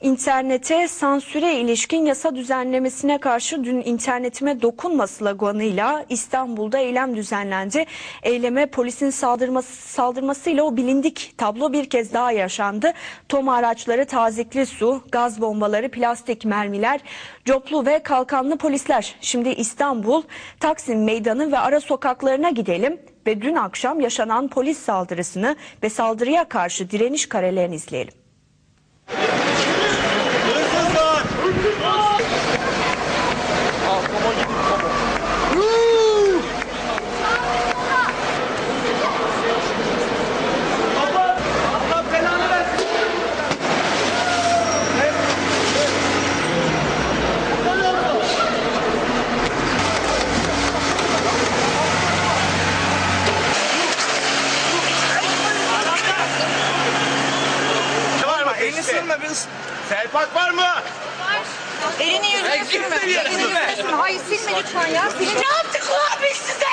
İnternete sansüre ilişkin yasa düzenlemesine karşı dün internetime dokunma sloganıyla İstanbul'da eylem düzenlendi. Eyleme polisin saldırması, saldırmasıyla o bilindik tablo bir kez daha yaşandı. Toma araçları, tazikli su, gaz bombaları, plastik mermiler, coplu ve kalkanlı polisler. Şimdi İstanbul, Taksim Meydanı ve ara sokaklarına gidelim ve dün akşam yaşanan polis saldırısını ve saldırıya karşı direniş karelerini izleyelim. Var sürme biz. Selpak var mı? Elini yüzüne sürme. Elini yüzüne sürme. Hayır silme lütfen ya. Silin. Ne yaptık lan biz size?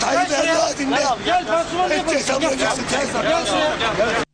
Hayır ben daha dinle. Gel pansuman yapalım. Gel. Gel. Gel.